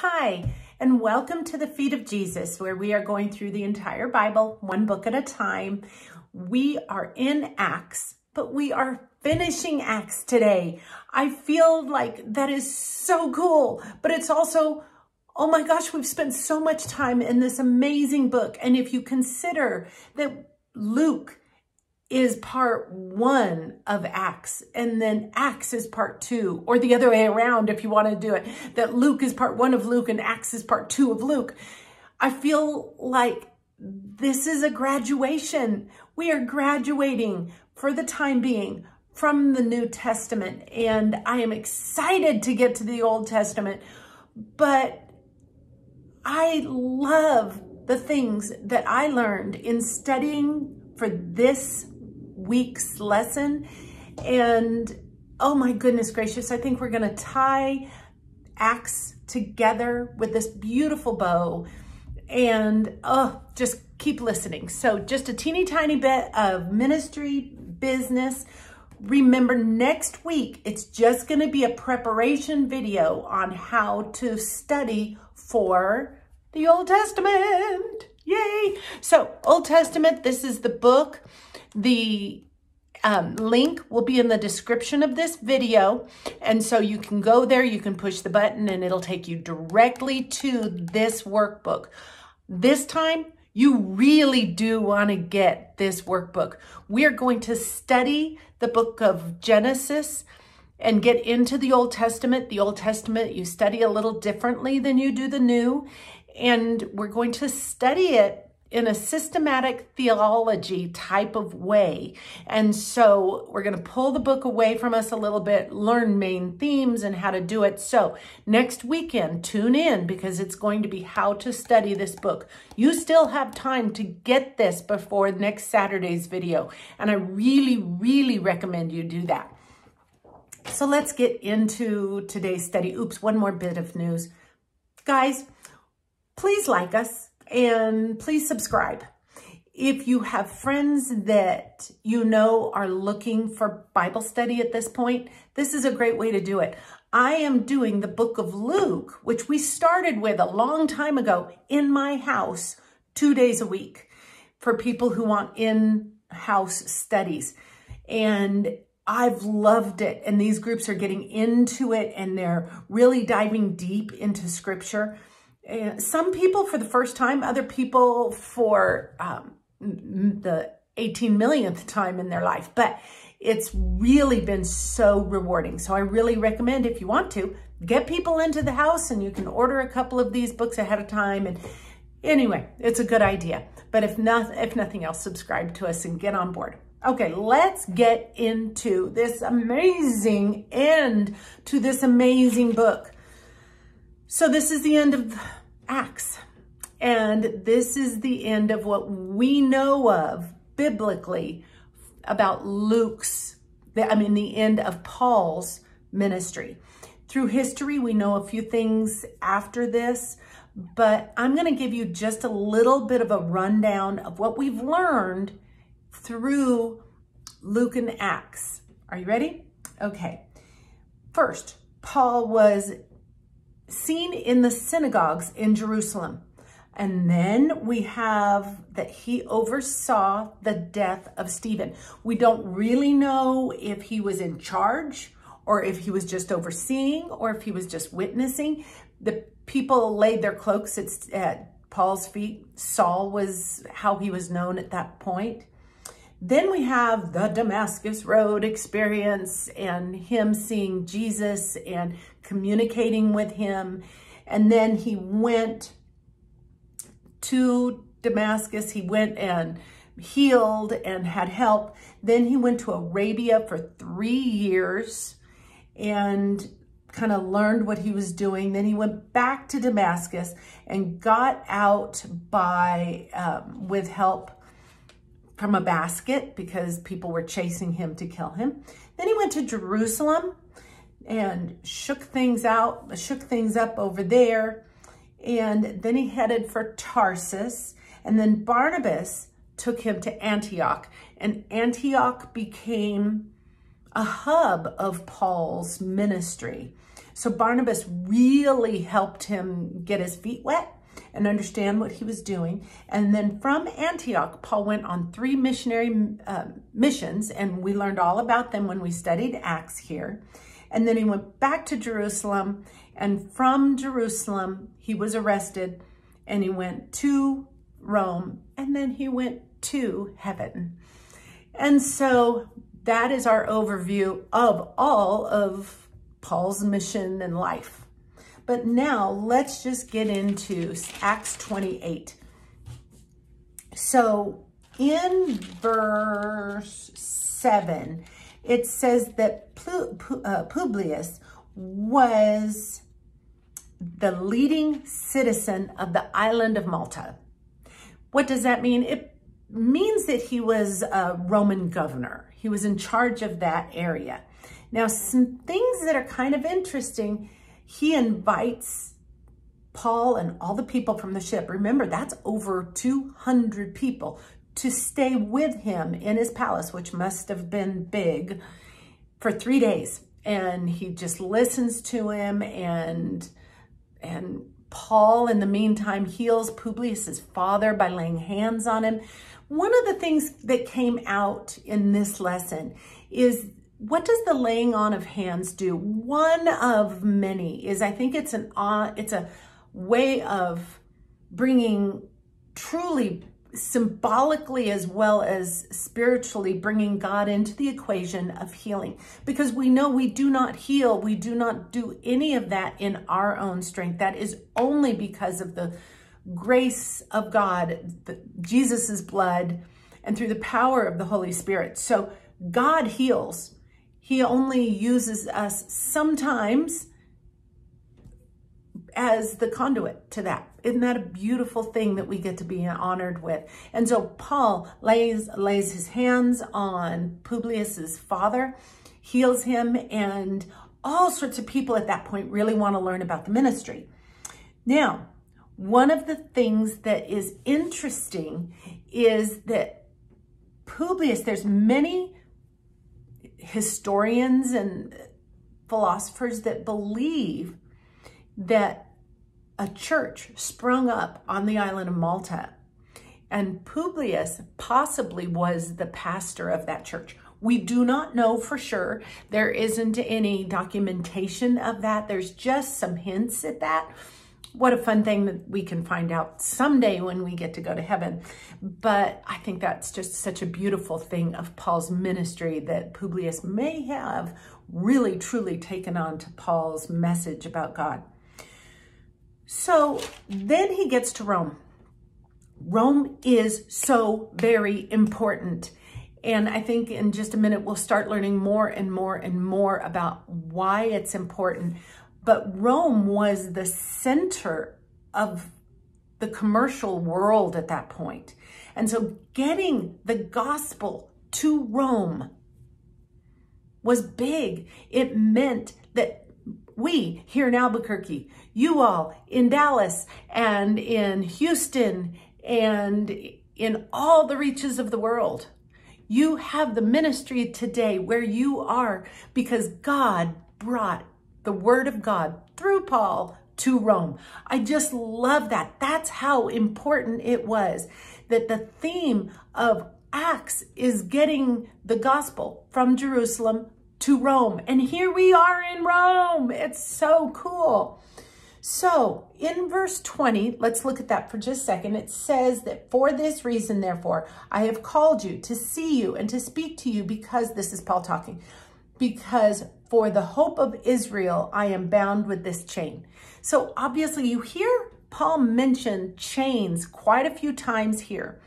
Hi, and welcome to the Feet of Jesus, where we are going through the entire Bible, one book at a time. We are in Acts, but we are finishing Acts today. I feel like that is so cool, but it's also, oh my gosh, we've spent so much time in this amazing book. And if you consider that Luke is part one of Acts, and then Acts is part two, or the other way around if you want to do it, that Luke is part one of Luke and Acts is part two of Luke. I feel like this is a graduation. We are graduating for the time being from the New Testament, and I am excited to get to the Old Testament, but I love the things that I learned in studying for this week's lesson. And oh my goodness gracious, I think we're going to tie Acts together with this beautiful bow and oh, just keep listening. So just a teeny tiny bit of ministry business. Remember next week, it's just going to be a preparation video on how to study for the Old Testament. Yay! So Old Testament, this is the book. The um, link will be in the description of this video. And so you can go there, you can push the button and it'll take you directly to this workbook. This time, you really do want to get this workbook. We are going to study the book of Genesis and get into the Old Testament. The Old Testament, you study a little differently than you do the New. And we're going to study it in a systematic theology type of way. And so we're going to pull the book away from us a little bit, learn main themes and how to do it. So next weekend, tune in because it's going to be how to study this book. You still have time to get this before next Saturday's video. And I really, really recommend you do that. So let's get into today's study. Oops, one more bit of news. Guys, please like us and please subscribe. If you have friends that you know are looking for Bible study at this point, this is a great way to do it. I am doing the book of Luke, which we started with a long time ago in my house, two days a week for people who want in-house studies. And I've loved it. And these groups are getting into it and they're really diving deep into scripture. And some people for the first time, other people for um, the 18 millionth time in their life. But it's really been so rewarding. So I really recommend if you want to, get people into the house and you can order a couple of these books ahead of time. And anyway, it's a good idea. But if, not, if nothing else, subscribe to us and get on board. Okay, let's get into this amazing end to this amazing book. So this is the end of Acts. And this is the end of what we know of biblically about Luke's, I mean, the end of Paul's ministry. Through history, we know a few things after this, but I'm going to give you just a little bit of a rundown of what we've learned through Luke and Acts. Are you ready? Okay. First, Paul was seen in the synagogues in Jerusalem. And then we have that he oversaw the death of Stephen. We don't really know if he was in charge or if he was just overseeing or if he was just witnessing. The people laid their cloaks at, at Paul's feet. Saul was how he was known at that point. Then we have the Damascus Road experience and him seeing Jesus and communicating with him. And then he went to Damascus. He went and healed and had help. Then he went to Arabia for three years and kind of learned what he was doing. Then he went back to Damascus and got out by um, with help from a basket because people were chasing him to kill him. Then he went to Jerusalem and shook things out, shook things up over there. And then he headed for Tarsus. And then Barnabas took him to Antioch. And Antioch became a hub of Paul's ministry. So Barnabas really helped him get his feet wet and understand what he was doing. And then from Antioch, Paul went on three missionary uh, missions, and we learned all about them when we studied Acts here. And then he went back to Jerusalem, and from Jerusalem, he was arrested, and he went to Rome, and then he went to heaven. And so that is our overview of all of Paul's mission and life. But now let's just get into Acts 28. So in verse 7, it says that uh, Publius was the leading citizen of the island of Malta. What does that mean? It means that he was a Roman governor. He was in charge of that area. Now, some things that are kind of interesting he invites Paul and all the people from the ship, remember that's over 200 people, to stay with him in his palace, which must have been big, for three days. And he just listens to him and, and Paul, in the meantime, heals Publius's father by laying hands on him. One of the things that came out in this lesson is what does the laying on of hands do? One of many is I think it's an uh, it's a way of bringing truly symbolically as well as spiritually bringing God into the equation of healing. Because we know we do not heal we do not do any of that in our own strength. That is only because of the grace of God Jesus's blood and through the power of the Holy Spirit. So God heals. He only uses us sometimes as the conduit to that. Isn't that a beautiful thing that we get to be honored with? And so Paul lays, lays his hands on Publius's father, heals him, and all sorts of people at that point really want to learn about the ministry. Now, one of the things that is interesting is that Publius, there's many historians and philosophers that believe that a church sprung up on the island of Malta and Publius possibly was the pastor of that church. We do not know for sure. There isn't any documentation of that. There's just some hints at that what a fun thing that we can find out someday when we get to go to heaven. But I think that's just such a beautiful thing of Paul's ministry that Publius may have really truly taken on to Paul's message about God. So then he gets to Rome. Rome is so very important. And I think in just a minute, we'll start learning more and more and more about why it's important. But Rome was the center of the commercial world at that point. And so getting the gospel to Rome was big. It meant that we here in Albuquerque, you all in Dallas and in Houston and in all the reaches of the world, you have the ministry today where you are because God brought the word of God through Paul to Rome. I just love that. That's how important it was that the theme of Acts is getting the gospel from Jerusalem to Rome. And here we are in Rome. It's so cool. So in verse 20, let's look at that for just a second. It says that for this reason, therefore, I have called you to see you and to speak to you because this is Paul talking because for the hope of Israel, I am bound with this chain. So obviously you hear Paul mention chains quite a few times here.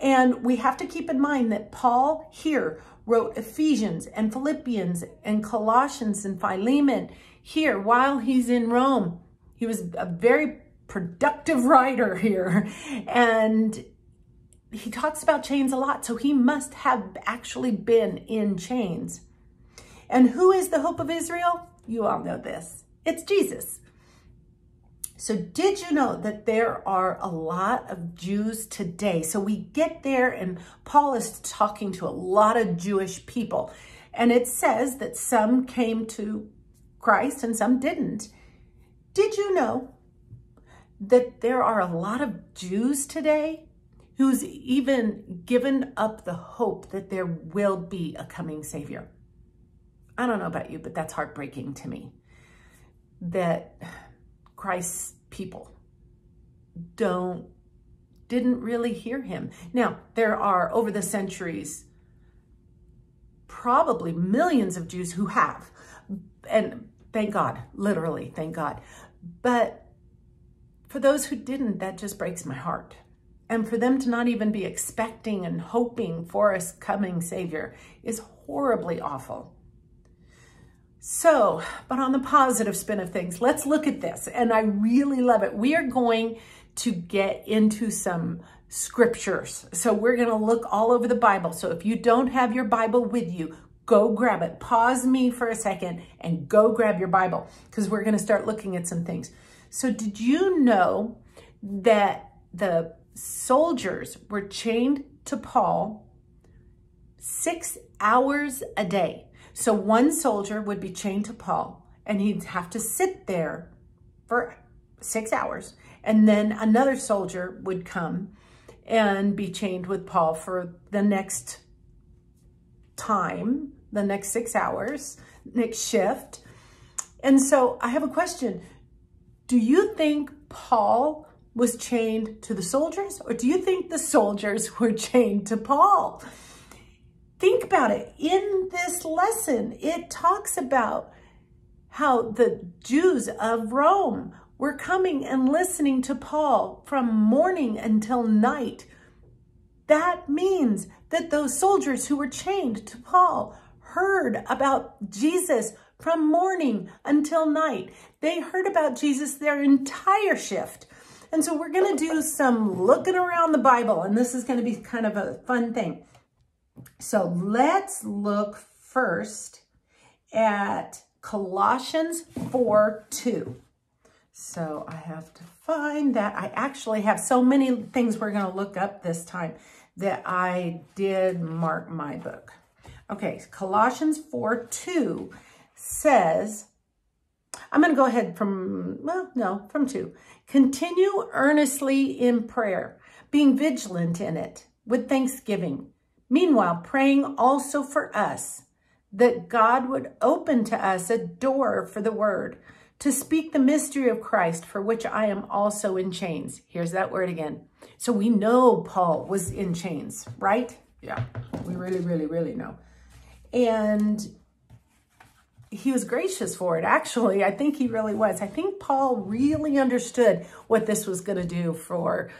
And we have to keep in mind that Paul here wrote Ephesians and Philippians and Colossians and Philemon here while he's in Rome. He was a very productive writer here. And he talks about chains a lot. So he must have actually been in chains. And who is the hope of Israel? You all know this. It's Jesus. So did you know that there are a lot of Jews today? So we get there and Paul is talking to a lot of Jewish people. And it says that some came to Christ and some didn't. Did you know that there are a lot of Jews today who's even given up the hope that there will be a coming Savior? I don't know about you, but that's heartbreaking to me that Christ's people don't didn't really hear him. Now, there are over the centuries probably millions of Jews who have. And thank God, literally, thank God. But for those who didn't, that just breaks my heart. And for them to not even be expecting and hoping for a coming Savior is horribly awful. So, but on the positive spin of things, let's look at this. And I really love it. We are going to get into some scriptures. So we're going to look all over the Bible. So if you don't have your Bible with you, go grab it. Pause me for a second and go grab your Bible because we're going to start looking at some things. So did you know that the soldiers were chained to Paul six hours a day? So one soldier would be chained to Paul and he'd have to sit there for six hours. And then another soldier would come and be chained with Paul for the next time, the next six hours, next shift. And so I have a question. Do you think Paul was chained to the soldiers or do you think the soldiers were chained to Paul? Think about it. In this lesson, it talks about how the Jews of Rome were coming and listening to Paul from morning until night. That means that those soldiers who were chained to Paul heard about Jesus from morning until night. They heard about Jesus their entire shift. And so we're going to do some looking around the Bible, and this is going to be kind of a fun thing. So let's look first at Colossians 4, 2. So I have to find that. I actually have so many things we're going to look up this time that I did mark my book. Okay, Colossians 4, 2 says, I'm going to go ahead from, well, no, from 2. Continue earnestly in prayer, being vigilant in it with thanksgiving. Meanwhile, praying also for us, that God would open to us a door for the word, to speak the mystery of Christ, for which I am also in chains. Here's that word again. So we know Paul was in chains, right? Yeah, we really, really, really know. And he was gracious for it. Actually, I think he really was. I think Paul really understood what this was going to do for,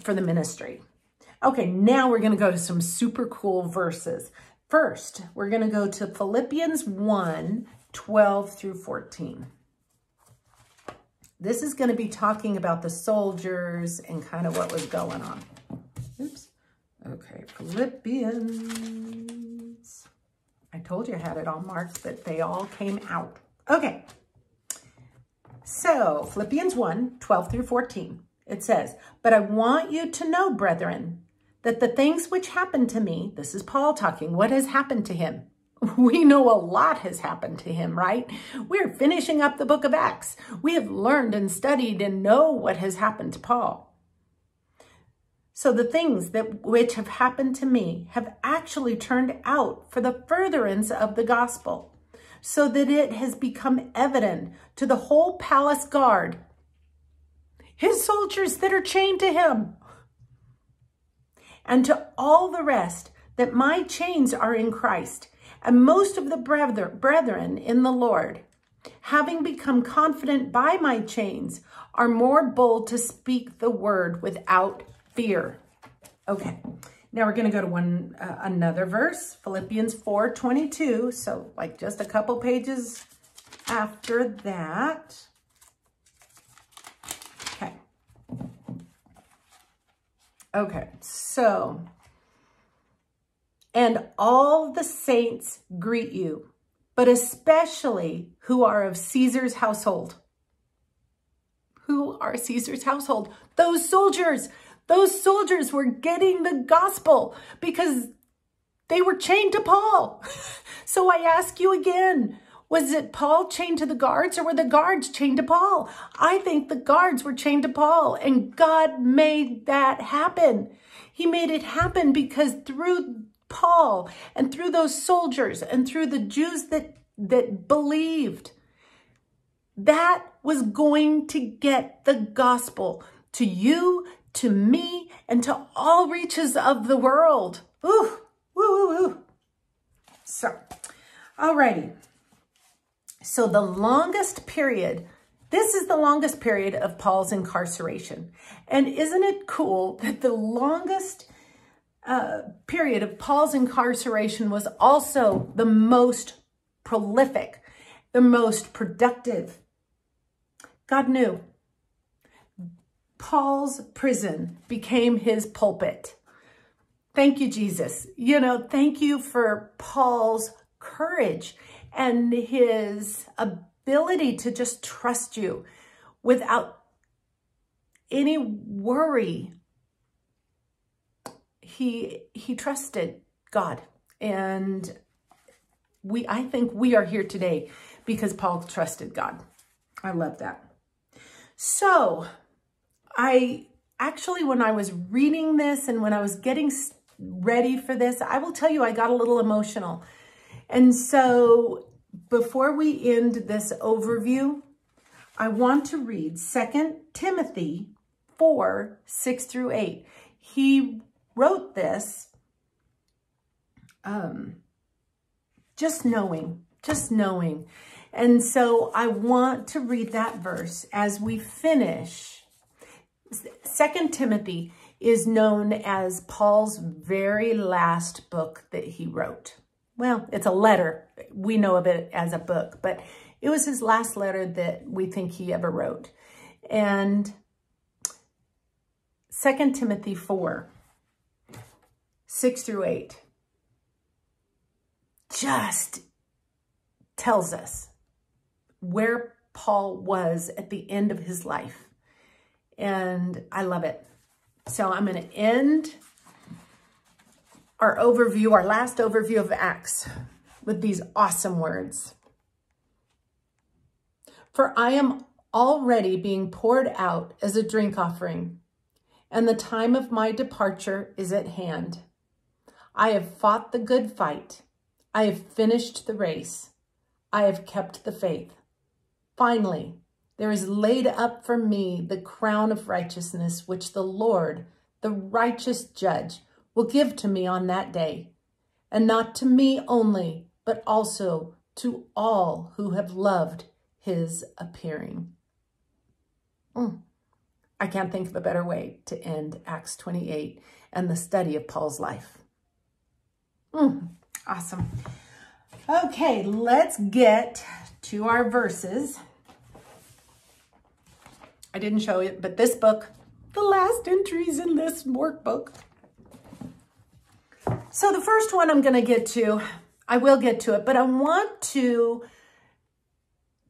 for the ministry. Okay, now we're going to go to some super cool verses. First, we're going to go to Philippians 1, 12 through 14. This is going to be talking about the soldiers and kind of what was going on. Oops. Okay, Philippians. I told you I had it all marked, but they all came out. Okay. So, Philippians 1, 12 through 14. It says, But I want you to know, brethren, that the things which happened to me, this is Paul talking, what has happened to him? we know a lot has happened to him, right? We're finishing up the book of Acts. We have learned and studied and know what has happened to Paul. So the things that which have happened to me have actually turned out for the furtherance of the gospel, so that it has become evident to the whole palace guard, his soldiers that are chained to him, and to all the rest that my chains are in Christ and most of the brethren in the Lord, having become confident by my chains, are more bold to speak the word without fear. Okay, now we're going to go to one uh, another verse, Philippians 4, 22. So like just a couple pages after that. Okay. Okay, so and all the saints greet you, but especially who are of Caesar's household. Who are Caesar's household? Those soldiers. Those soldiers were getting the gospel because they were chained to Paul. so I ask you again, Was it Paul chained to the guards or were the guards chained to Paul? I think the guards were chained to Paul and God made that happen. He made it happen because through Paul and through those soldiers and through the Jews that, that believed, that was going to get the gospel to you, to me, and to all reaches of the world. Ooh, woo, woo, woo. So, alrighty. So the longest period, this is the longest period of Paul's incarceration. And isn't it cool that the longest uh, period of Paul's incarceration was also the most prolific, the most productive. God knew. Paul's prison became his pulpit. Thank you, Jesus. You know, thank you for Paul's courage and his ability to just trust you without any worry. He, he trusted God. And we, I think we are here today because Paul trusted God. I love that. So I actually, when I was reading this and when I was getting ready for this, I will tell you, I got a little emotional. And so before we end this overview, I want to read 2 Timothy 4, 6 through 8. He wrote this um, just knowing, just knowing. And so I want to read that verse as we finish. Second Timothy is known as Paul's very last book that he wrote. Well, it's a letter. We know of it as a book, but it was his last letter that we think he ever wrote. And 2 Timothy 4, 6 through 8, just tells us where Paul was at the end of his life. And I love it. So I'm going to end our overview, our last overview of Acts with these awesome words. For I am already being poured out as a drink offering, and the time of my departure is at hand. I have fought the good fight. I have finished the race. I have kept the faith. Finally, there is laid up for me the crown of righteousness, which the Lord, the righteous judge, will give to me on that day, and not to me only, but also to all who have loved his appearing. Mm. I can't think of a better way to end Acts 28 and the study of Paul's life. Mm. Awesome. Okay, let's get to our verses. I didn't show it, but this book, the last entries in this workbook. So the first one I'm going to get to, I will get to it, but I want to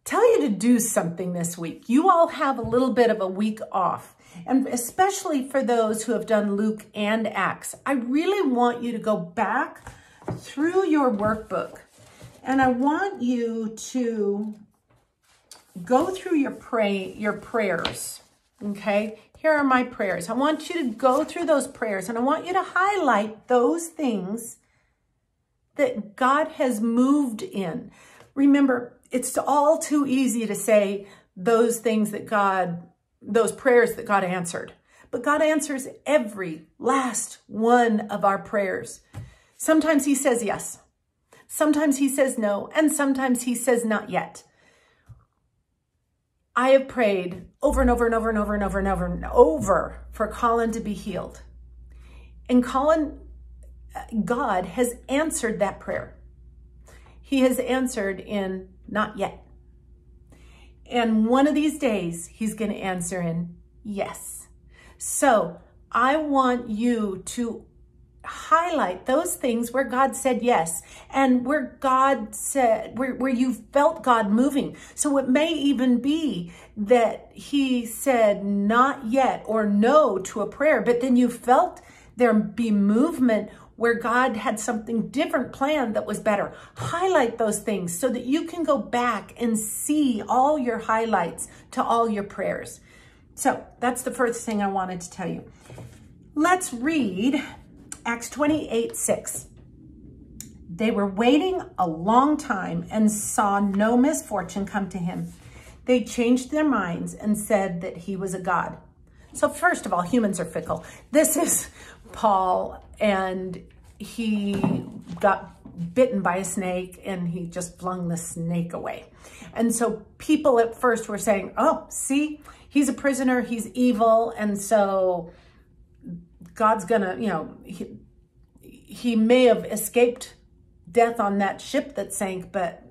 tell you to do something this week. You all have a little bit of a week off. And especially for those who have done Luke and Acts, I really want you to go back through your workbook. And I want you to go through your pray your prayers. Okay? Here are my prayers. I want you to go through those prayers and I want you to highlight those things that God has moved in. Remember, it's all too easy to say those things that God, those prayers that God answered. But God answers every last one of our prayers. Sometimes he says yes. Sometimes he says no. And sometimes he says not yet. I have prayed over and over and over and over and over and over and over for Colin to be healed. And Colin, God has answered that prayer. He has answered in not yet. And one of these days, he's going to answer in yes. So I want you to highlight those things where God said yes and where God said, where, where you felt God moving. So it may even be that he said not yet or no to a prayer, but then you felt there be movement where God had something different planned that was better. Highlight those things so that you can go back and see all your highlights to all your prayers. So that's the first thing I wanted to tell you. Let's read Acts 28, 6. They were waiting a long time and saw no misfortune come to him. They changed their minds and said that he was a god. So first of all, humans are fickle. This is Paul and he got bitten by a snake and he just flung the snake away. And so people at first were saying, oh, see, he's a prisoner, he's evil. And so God's gonna, you know, he, he may have escaped death on that ship that sank, but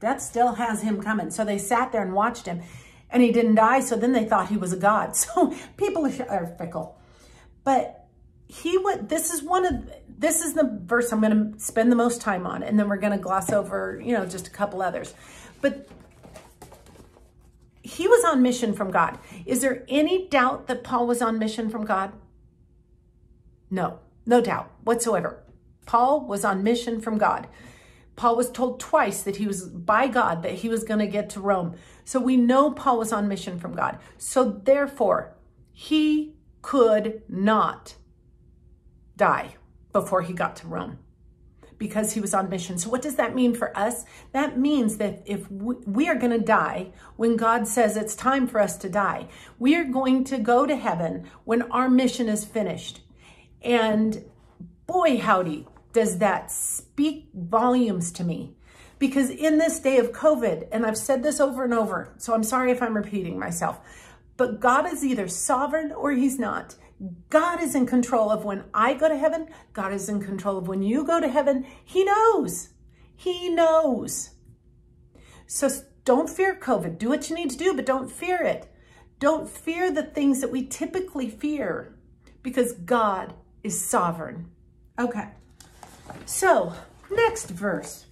death still has him coming. So they sat there and watched him and he didn't die. So then they thought he was a God. So people are fickle. But he would, this is one of, this is the verse I'm going to spend the most time on. And then we're going to gloss over, you know, just a couple others. But he was on mission from God. Is there any doubt that Paul was on mission from God? No, no doubt whatsoever. Paul was on mission from God. Paul was told twice that he was by God, that he was going to get to Rome. So we know Paul was on mission from God. So therefore, he could not die before he got to Rome because he was on mission. So what does that mean for us? That means that if we are going to die when God says it's time for us to die, we are going to go to heaven when our mission is finished. And boy, howdy, does that speak volumes to me. Because in this day of COVID, and I've said this over and over, so I'm sorry if I'm repeating myself, but God is either sovereign or he's not. God is in control of when I go to heaven. God is in control of when you go to heaven. He knows. He knows. So don't fear COVID. Do what you need to do, but don't fear it. Don't fear the things that we typically fear because God is sovereign. Okay. So, next verse.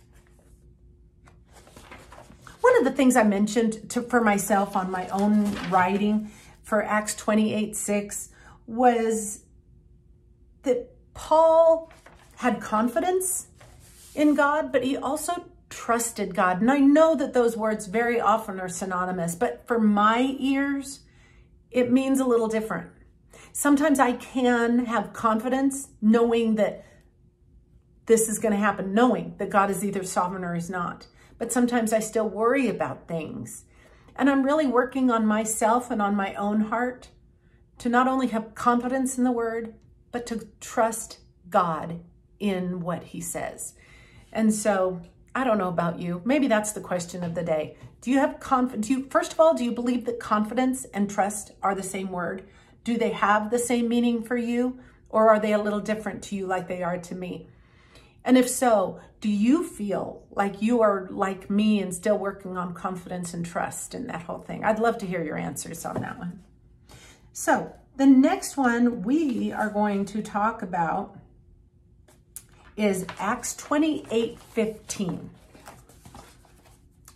One of the things I mentioned to, for myself on my own writing for Acts 28, 6 was that Paul had confidence in God, but he also trusted God. And I know that those words very often are synonymous, but for my ears, it means a little different. Sometimes I can have confidence knowing that this is going to happen, knowing that God is either sovereign or is not. But sometimes I still worry about things. And I'm really working on myself and on my own heart to not only have confidence in the word, but to trust God in what he says. And so I don't know about you. Maybe that's the question of the day. Do you have confidence? Do you, first of all, do you believe that confidence and trust are the same word? Do they have the same meaning for you? Or are they a little different to you like they are to me? And if so, do you feel like you are like me and still working on confidence and trust in that whole thing? I'd love to hear your answers on that one. So the next one we are going to talk about is Acts 28, 15.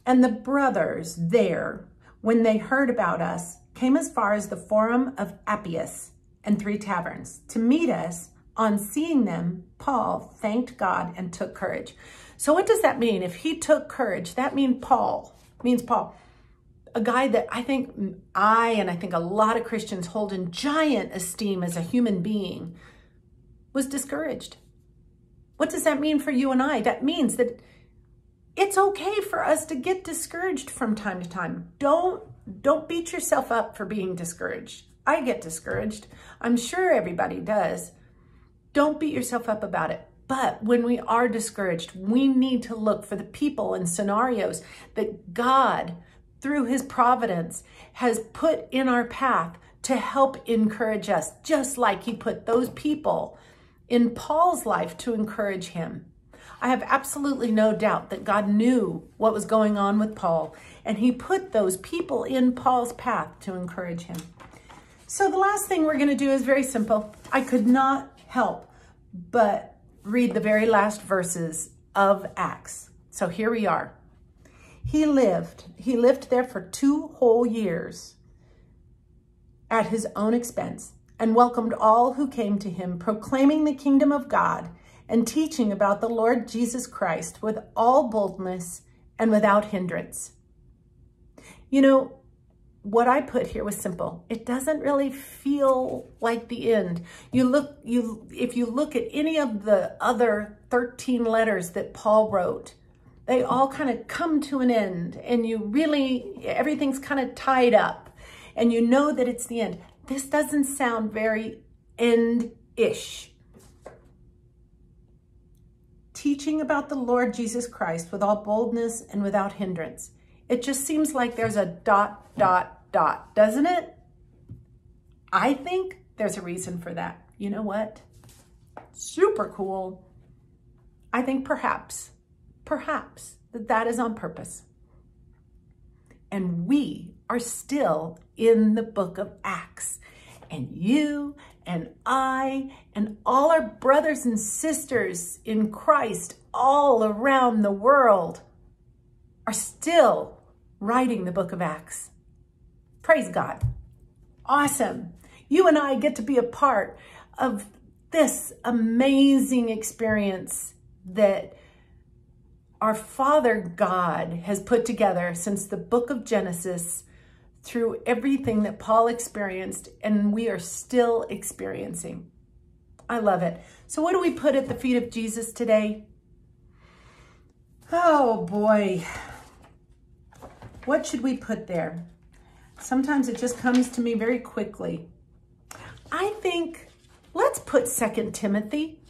And the brothers there, when they heard about us, came as far as the Forum of Appius and Three Taverns to meet us on seeing them, Paul thanked God and took courage. So what does that mean? If he took courage, that means Paul, means Paul, a guy that I think I and I think a lot of Christians hold in giant esteem as a human being, was discouraged. What does that mean for you and I? That means that it's okay for us to get discouraged from time to time. Don't don't beat yourself up for being discouraged. I get discouraged. I'm sure everybody does. Don't beat yourself up about it. But when we are discouraged, we need to look for the people and scenarios that God, through his providence, has put in our path to help encourage us, just like he put those people in Paul's life to encourage him. I have absolutely no doubt that God knew what was going on with Paul, and he put those people in Paul's path to encourage him. So the last thing we're going to do is very simple. I could not help but read the very last verses of Acts. So here we are. He lived, he lived there for two whole years at his own expense and welcomed all who came to him, proclaiming the kingdom of God and teaching about the Lord Jesus Christ with all boldness and without hindrance. You know, what I put here was simple. It doesn't really feel like the end. You look, you if you look at any of the other 13 letters that Paul wrote, they all kind of come to an end and you really, everything's kind of tied up and you know that it's the end. This doesn't sound very end-ish. Teaching about the Lord Jesus Christ with all boldness and without hindrance. It just seems like there's a dot, dot, dot, doesn't it? I think there's a reason for that. You know what? Super cool. I think perhaps, perhaps that that is on purpose. And we are still in the book of Acts. And you and I and all our brothers and sisters in Christ all around the world are still writing the book of Acts. Praise God. Awesome. You and I get to be a part of this amazing experience that our Father God has put together since the book of Genesis through everything that Paul experienced and we are still experiencing. I love it. So what do we put at the feet of Jesus today? Oh boy. What should we put there? Sometimes it just comes to me very quickly. I think let's put Second Timothy,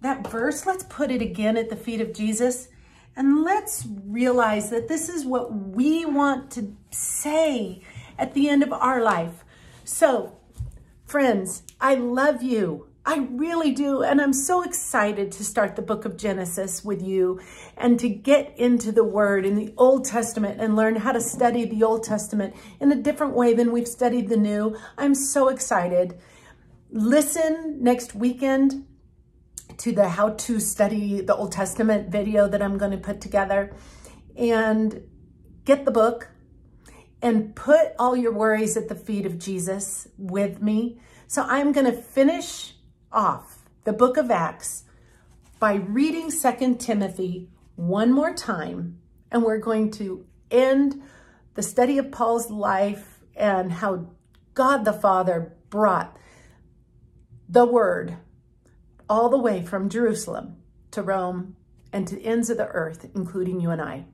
that verse, let's put it again at the feet of Jesus. And let's realize that this is what we want to say at the end of our life. So, friends, I love you. I really do. And I'm so excited to start the book of Genesis with you and to get into the word in the Old Testament and learn how to study the Old Testament in a different way than we've studied the New. I'm so excited. Listen next weekend to the how to study the Old Testament video that I'm going to put together and get the book and put all your worries at the feet of Jesus with me. So I'm going to finish off the book of Acts by reading Second Timothy one more time. And we're going to end the study of Paul's life and how God the Father brought the word all the way from Jerusalem to Rome and to the ends of the earth, including you and I.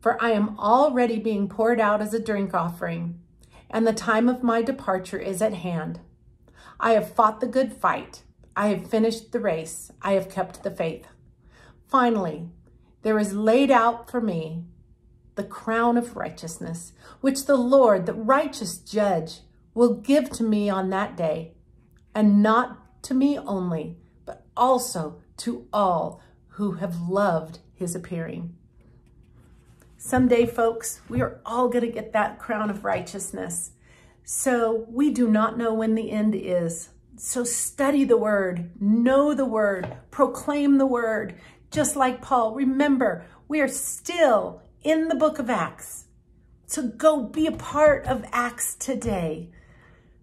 For I am already being poured out as a drink offering, and the time of my departure is at hand. I have fought the good fight. I have finished the race. I have kept the faith. Finally, there is laid out for me the crown of righteousness, which the Lord, the righteous judge, will give to me on that day, and not to me only, but also to all who have loved his appearing. Someday, folks, we are all going to get that crown of righteousness. So we do not know when the end is. So study the word, know the word, proclaim the word, just like Paul. Remember, we are still in the book of Acts. So go be a part of Acts today.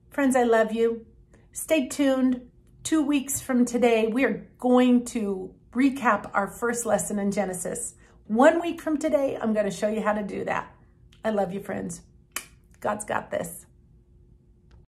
Friends, I love you. Stay tuned. Two weeks from today, we are going to recap our first lesson in Genesis. One week from today, I'm going to show you how to do that. I love you, friends. God's got this.